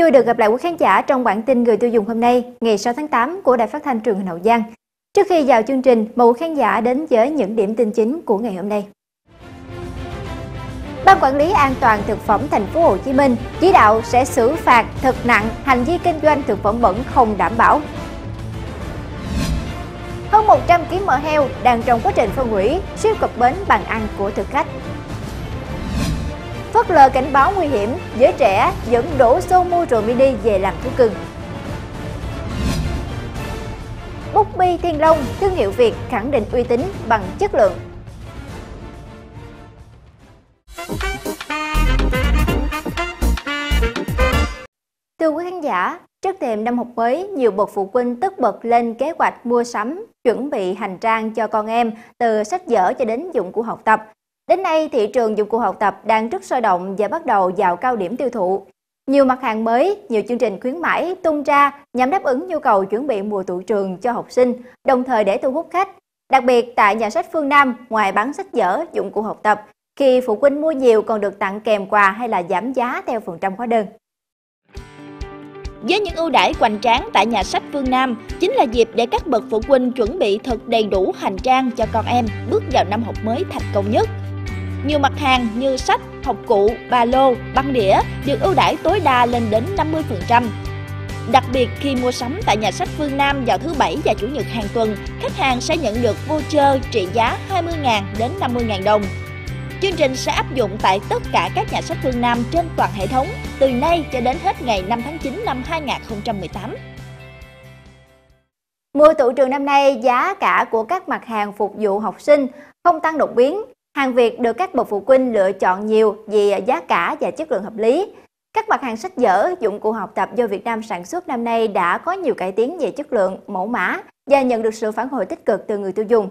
Vui được gặp lại quý khán giả trong bản tin người tiêu dùng hôm nay, ngày 6 tháng 8 của Đài Phát thanh Truyền hình Hậu Giang. Trước khi vào chương trình, mời quý khán giả đến với những điểm tin chính của ngày hôm nay. Ban quản lý an toàn thực phẩm thành phố Hồ Chí Minh chỉ đạo sẽ xử phạt thật nặng hành vi kinh doanh thực phẩm bẩn không đảm bảo. Hơn 100 kg mỡ heo đang trong quá trình phân hủy, siêu cập bến bàn ăn của thực khách. Phớt lờ cảnh báo nguy hiểm, giới trẻ dẫn đổ xô mua rồi mini về làm thú cưng. Bút bi Thiên Long, thương hiệu Việt khẳng định uy tín bằng chất lượng. Thưa quý khán giả, trước thềm năm học mới, nhiều bậc phụ huynh tất bật lên kế hoạch mua sắm, chuẩn bị hành trang cho con em từ sách vở cho đến dụng cụ học tập. Đến nay, thị trường dụng cụ học tập đang rất sôi động và bắt đầu vào cao điểm tiêu thụ. Nhiều mặt hàng mới, nhiều chương trình khuyến mãi tung ra nhằm đáp ứng nhu cầu chuẩn bị mùa tụ trường cho học sinh, đồng thời để thu hút khách. Đặc biệt tại nhà sách Phương Nam, ngoài bán sách vở, dụng cụ học tập, khi phụ huynh mua nhiều còn được tặng kèm quà hay là giảm giá theo phần trăm hóa đơn. Với những ưu đãi hoành tráng tại nhà sách Phương Nam chính là dịp để các bậc phụ huynh chuẩn bị thật đầy đủ hành trang cho con em bước vào năm học mới thành công nhất. Nhiều mặt hàng như sách, học cụ, ba lô, băng đĩa được ưu đãi tối đa lên đến 50%. Đặc biệt khi mua sắm tại nhà sách Phương Nam vào thứ Bảy và Chủ nhật hàng tuần, khách hàng sẽ nhận được voucher trị giá 20.000 đến 50.000 đồng. Chương trình sẽ áp dụng tại tất cả các nhà sách Phương Nam trên toàn hệ thống từ nay cho đến hết ngày 5 tháng 9 năm 2018. Mùa tụ trường năm nay, giá cả của các mặt hàng phục vụ học sinh không tăng đột biến. Hàng Việt được các bậc phụ huynh lựa chọn nhiều vì giá cả và chất lượng hợp lý. Các mặt hàng sách vở, dụng cụ học tập do Việt Nam sản xuất năm nay đã có nhiều cải tiến về chất lượng, mẫu mã và nhận được sự phản hồi tích cực từ người tiêu dùng.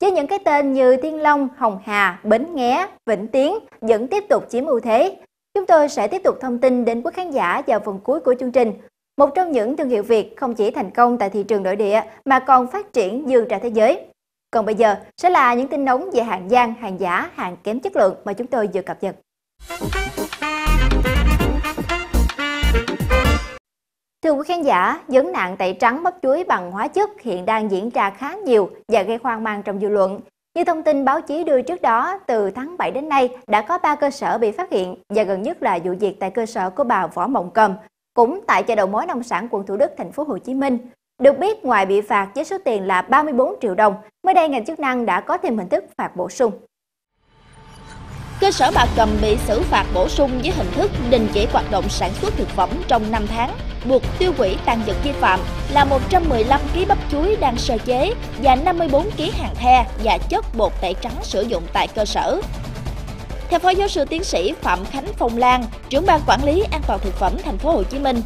Với những cái tên như Thiên Long, Hồng Hà, Bến Nghé, Vĩnh Tiến vẫn tiếp tục chiếm ưu thế. Chúng tôi sẽ tiếp tục thông tin đến quý khán giả vào phần cuối của chương trình. Một trong những thương hiệu Việt không chỉ thành công tại thị trường nội địa mà còn phát triển dương ra thế giới. Còn bây giờ sẽ là những tin nóng về hàng gian, hàng giả, hàng kém chất lượng mà chúng tôi vừa cập nhật. Thưa quý khán giả, vấn nạn tẩy trắng bắp chuối bằng hóa chất hiện đang diễn ra khá nhiều và gây hoang mang trong dư luận. Như thông tin báo chí đưa trước đó, từ tháng 7 đến nay đã có 3 cơ sở bị phát hiện và gần nhất là vụ việc tại cơ sở của bà Võ Mộng Cầm, cũng tại chợ đầu mối nông sản quận Thủ Đức, thành phố Hồ Chí Minh. Được biết, ngoài bị phạt với số tiền là 34 triệu đồng, mới đây ngành chức năng đã có thêm hình thức phạt bổ sung. Cơ sở bà Cầm bị xử phạt bổ sung với hình thức đình chỉ hoạt động sản xuất thực phẩm trong 5 tháng, buộc tiêu hủy tàn vật vi phạm là 115 kg bắp chuối đang sơ chế và 54 kg hàng the và chất bột tẩy trắng sử dụng tại cơ sở. Theo Phó Giáo sư Tiến sĩ Phạm Khánh Phong Lan, trưởng ban quản lý an toàn thực phẩm thành phố Hồ Chí Minh,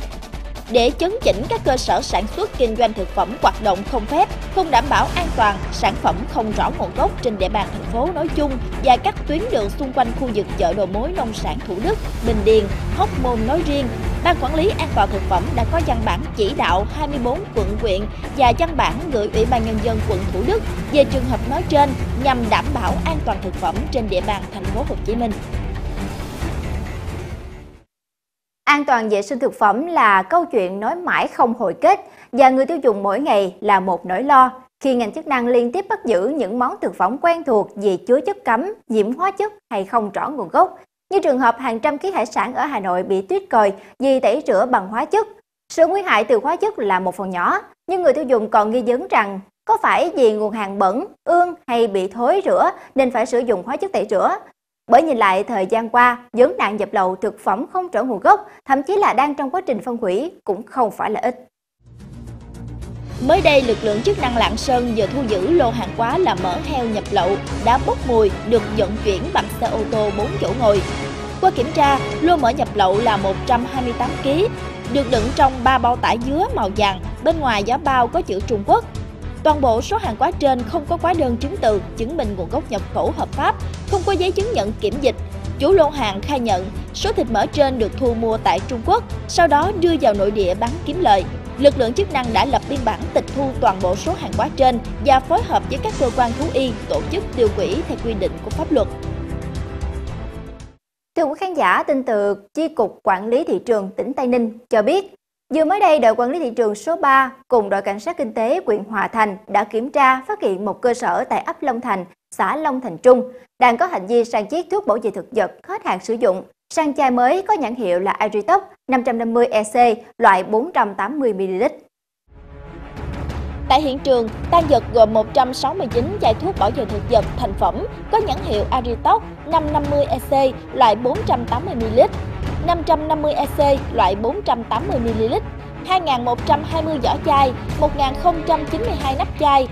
để chấn chỉnh các cơ sở sản xuất kinh doanh thực phẩm hoạt động không phép, không đảm bảo an toàn, sản phẩm không rõ nguồn gốc trên địa bàn thành phố nói chung và các tuyến đường xung quanh khu vực chợ đầu mối nông sản Thủ Đức, Bình Điền, Hóc Môn nói riêng, Ban quản lý an toàn thực phẩm đã có văn bản chỉ đạo 24 quận huyện và văn bản gửi Ủy ban nhân dân quận Thủ Đức về trường hợp nói trên nhằm đảm bảo an toàn thực phẩm trên địa bàn thành phố Hồ Chí Minh. An toàn vệ sinh thực phẩm là câu chuyện nói mãi không hồi kết và người tiêu dùng mỗi ngày là một nỗi lo khi ngành chức năng liên tiếp bắt giữ những món thực phẩm quen thuộc vì chứa chất cấm, nhiễm hóa chất hay không rõ nguồn gốc. Như trường hợp hàng trăm ký hải sản ở Hà Nội bị tuyết còi vì tẩy rửa bằng hóa chất. Sự nguy hại từ hóa chất là một phần nhỏ, nhưng người tiêu dùng còn nghi vấn rằng có phải vì nguồn hàng bẩn, ương hay bị thối rửa nên phải sử dụng hóa chất tẩy rửa. Bởi nhìn lại thời gian qua, vấn nạn nhập lậu thực phẩm không rõ nguồn gốc, thậm chí là đang trong quá trình phân hủy cũng không phải là ít. Mới đây, lực lượng chức năng Lạng Sơn vừa thu giữ lô hàng hóa là mỡ heo nhập lậu đã bốc mùi được vận chuyển bằng xe ô tô 4 chỗ ngồi. Qua kiểm tra, lô mỡ nhập lậu là 128 kg, được đựng trong ba bao tải dứa màu vàng, bên ngoài giá bao có chữ Trung Quốc. Toàn bộ số hàng hóa trên không có hóa đơn chứng từ chứng minh nguồn gốc nhập khẩu hợp pháp, không có giấy chứng nhận kiểm dịch. Chủ lô hàng khai nhận số thịt mỡ trên được thu mua tại Trung Quốc, sau đó đưa vào nội địa bán kiếm lời. Lực lượng chức năng đã lập biên bản tịch thu toàn bộ số hàng hóa trên và phối hợp với các cơ quan thú y tổ chức tiêu hủy theo quy định của pháp luật. Thưa quý khán giả, tin từ Chi cục Quản lý thị trường tỉnh Tây Ninh cho biết, vừa mới đây đội quản lý thị trường số 3 cùng đội cảnh sát kinh tế huyện Hòa Thành đã kiểm tra phát hiện một cơ sở tại ấp Long Thành, xã Long Thành Trung đang có hành vi sang chiết thuốc bảo vệ thực vật hết hạn sử dụng sang chai mới có nhãn hiệu là Agritop 550 EC loại 480 ml. Tại hiện trường, tan vật gồm 169 chai thuốc bảo vệ thực vật thành phẩm có nhãn hiệu Aritox 550 EC loại 480 ml, 550 EC loại 480 ml, 2.120 vỏ chai, 1.092 nắp chai.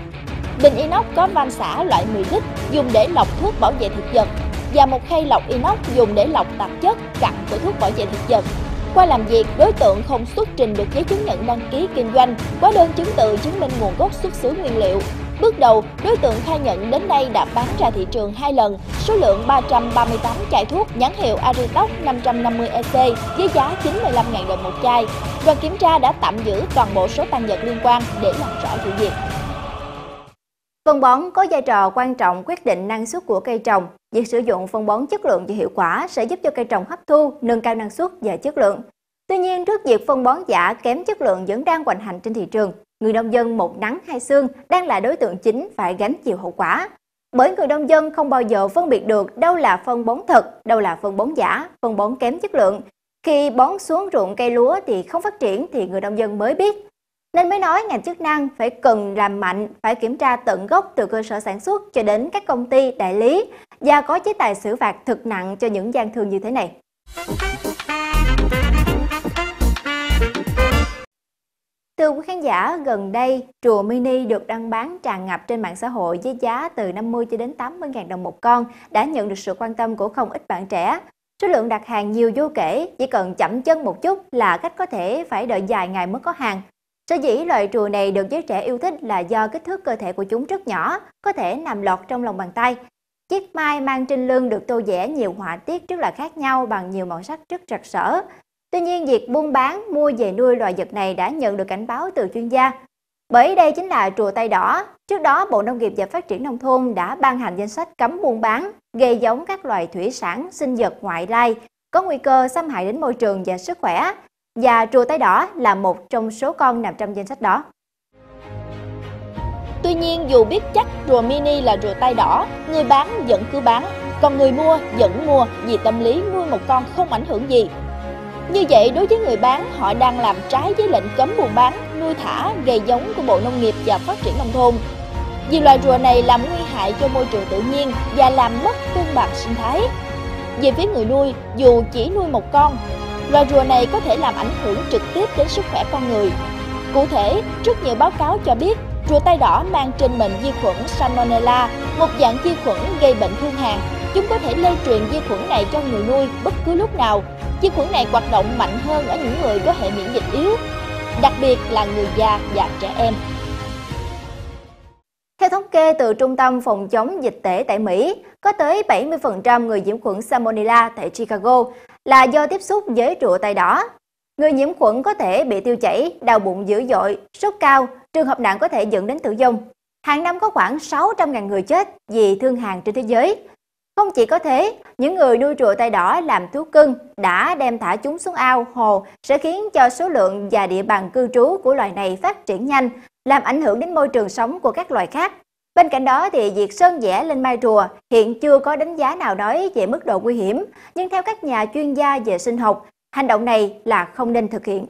Bình inox có van xả loại 10 lít dùng để lọc thuốc bảo vệ thực vật và một khay lọc inox dùng để lọc tạp chất cặn của thuốc bảo vệ thực vật. Qua làm việc, đối tượng không xuất trình được giấy chứng nhận đăng ký kinh doanh, hóa đơn chứng từ chứng minh nguồn gốc xuất xứ nguyên liệu. Bước đầu, đối tượng khai nhận đến nay đã bán ra thị trường hai lần, số lượng 338 chai thuốc nhãn hiệu Aritox 550 EC với giá 95.000 đồng một chai. Đoàn kiểm tra đã tạm giữ toàn bộ số tăng vật liên quan để làm rõ vụ việc. Phân bón có vai trò quan trọng quyết định năng suất của cây trồng. Việc sử dụng phân bón chất lượng và hiệu quả sẽ giúp cho cây trồng hấp thu, nâng cao năng suất và chất lượng. Tuy nhiên, trước việc phân bón giả kém chất lượng vẫn đang hoành hành trên thị trường, người nông dân một nắng hai xương đang là đối tượng chính phải gánh chịu hậu quả. Bởi người nông dân không bao giờ phân biệt được đâu là phân bón thật, đâu là phân bón giả, phân bón kém chất lượng. Khi bón xuống ruộng cây lúa thì không phát triển thì người nông dân mới biết nên mới nói ngành chức năng phải cần làm mạnh, phải kiểm tra tận gốc từ cơ sở sản xuất cho đến các công ty, đại lý và có chế tài xử phạt thực nặng cho những gian thương như thế này. Thưa quý khán giả, gần đây, rùa mini được đăng bán tràn ngập trên mạng xã hội với giá từ 50 cho đến 80 ngàn đồng một con đã nhận được sự quan tâm của không ít bạn trẻ. Số lượng đặt hàng nhiều vô kể, chỉ cần chậm chân một chút là cách có thể phải đợi dài ngày mới có hàng. Sở dĩ loại rùa này được giới trẻ yêu thích là do kích thước cơ thể của chúng rất nhỏ, có thể nằm lọt trong lòng bàn tay. Chiếc mai mang trên lưng được tô vẽ nhiều họa tiết rất là khác nhau bằng nhiều màu sắc rất rực rỡ. Tuy nhiên, việc buôn bán, mua về nuôi loài vật này đã nhận được cảnh báo từ chuyên gia. Bởi đây chính là rùa tay đỏ. Trước đó, Bộ Nông nghiệp và Phát triển Nông thôn đã ban hành danh sách cấm buôn bán, gây giống các loài thủy sản, sinh vật ngoại lai, có nguy cơ xâm hại đến môi trường và sức khỏe, và rùa tay đỏ là một trong số con nằm trong danh sách đó. Tuy nhiên dù biết chắc rùa mini là rùa tay đỏ, người bán vẫn cứ bán, còn người mua vẫn mua vì tâm lý nuôi một con không ảnh hưởng gì. Như vậy đối với người bán họ đang làm trái với lệnh cấm buôn bán, nuôi thả, gây giống của Bộ Nông nghiệp và Phát triển Nông thôn. Vì loài rùa này làm nguy hại cho môi trường tự nhiên và làm mất cân bằng sinh thái. Về phía người nuôi, dù chỉ nuôi một con Loài rùa này có thể làm ảnh hưởng trực tiếp đến sức khỏe con người. Cụ thể, rất nhiều báo cáo cho biết rùa tay đỏ mang trên mình vi khuẩn Salmonella, một dạng vi khuẩn gây bệnh thương hàn. Chúng có thể lây truyền vi khuẩn này cho người nuôi bất cứ lúc nào. Vi khuẩn này hoạt động mạnh hơn ở những người có hệ miễn dịch yếu, đặc biệt là người già và trẻ em. Theo thống kê từ Trung tâm Phòng chống dịch tễ tại Mỹ, có tới 70% người nhiễm khuẩn Salmonella tại Chicago là do tiếp xúc với rượu tay đỏ. Người nhiễm khuẩn có thể bị tiêu chảy, đau bụng dữ dội, sốt cao, trường hợp nặng có thể dẫn đến tử vong. Hàng năm có khoảng 600.000 người chết vì thương hàn trên thế giới. Không chỉ có thế, những người nuôi rùa tay đỏ làm thú cưng đã đem thả chúng xuống ao, hồ sẽ khiến cho số lượng và địa bàn cư trú của loài này phát triển nhanh, làm ảnh hưởng đến môi trường sống của các loài khác. Bên cạnh đó thì việc sơn vẽ lên mai rùa hiện chưa có đánh giá nào nói về mức độ nguy hiểm, nhưng theo các nhà chuyên gia về sinh học, hành động này là không nên thực hiện.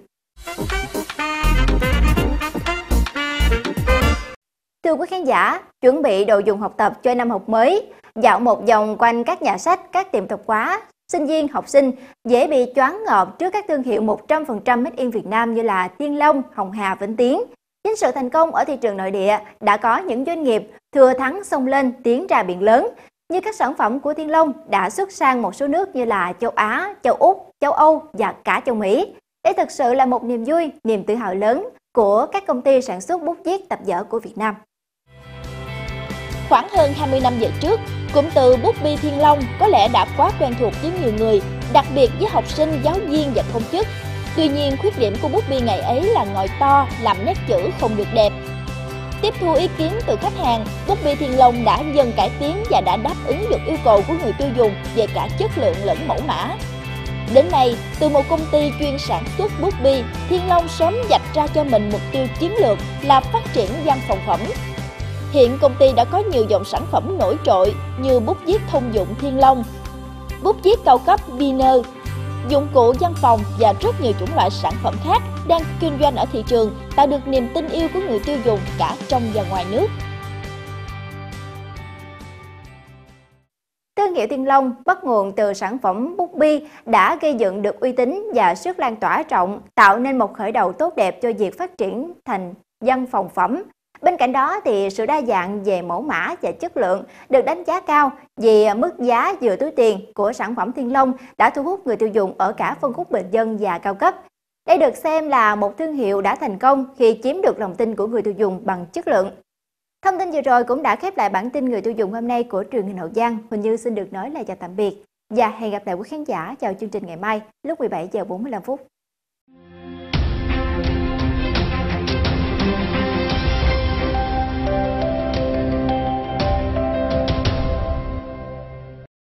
Thưa quý khán giả, chuẩn bị đồ dùng học tập cho năm học mới, dạo một vòng quanh các nhà sách, các tiệm tạp hóa, sinh viên, học sinh dễ bị choáng ngợp trước các thương hiệu 100% made in Việt Nam như là Tiên Long, Hồng Hà, Vĩnh Tiến. Chính sự thành công ở thị trường nội địa đã có những doanh nghiệp thừa thắng xông lên tiến ra biển lớn, như các sản phẩm của Thiên Long đã xuất sang một số nước như là châu Á, châu Úc, châu Âu và cả châu Mỹ. Đây thực sự là một niềm vui, niềm tự hào lớn của các công ty sản xuất bút viết tập dở của Việt Nam. Khoảng hơn 20 năm về trước, cụm từ bút bi Thiên Long có lẽ đã quá quen thuộc với nhiều người, đặc biệt với học sinh, giáo viên và công chức. Tuy nhiên, khuyết điểm của bút bi ngày ấy là ngòi to, làm nét chữ không được đẹp. Tiếp thu ý kiến từ khách hàng, bút bi Thiên Long đã dần cải tiến và đã đáp ứng được yêu cầu của người tiêu dùng về cả chất lượng lẫn mẫu mã. Đến nay, từ một công ty chuyên sản xuất bút bi, Thiên Long sớm dạch ra cho mình mục tiêu chiến lược là phát triển văn phòng phẩm. Hiện công ty đã có nhiều dòng sản phẩm nổi trội như bút viết thông dụng Thiên Long, bút viết cao cấp Biner, dụng cụ văn phòng và rất nhiều chủng loại sản phẩm khác đang kinh doanh ở thị trường tạo được niềm tin yêu của người tiêu dùng cả trong và ngoài nước. Thương hiệu Thiên Long bắt nguồn từ sản phẩm bút bi đã gây dựng được uy tín và sức lan tỏa rộng, tạo nên một khởi đầu tốt đẹp cho việc phát triển thành văn phòng phẩm. Bên cạnh đó thì sự đa dạng về mẫu mã và chất lượng được đánh giá cao vì mức giá vừa túi tiền của sản phẩm Thiên Long đã thu hút người tiêu dùng ở cả phân khúc bình dân và cao cấp. Đây được xem là một thương hiệu đã thành công khi chiếm được lòng tin của người tiêu dùng bằng chất lượng. Thông tin vừa rồi cũng đã khép lại bản tin người tiêu dùng hôm nay của truyền hình Hậu Giang. Huỳnh Như xin được nói lời chào tạm biệt và hẹn gặp lại quý khán giả vào chương trình ngày mai lúc 17 giờ 45 phút.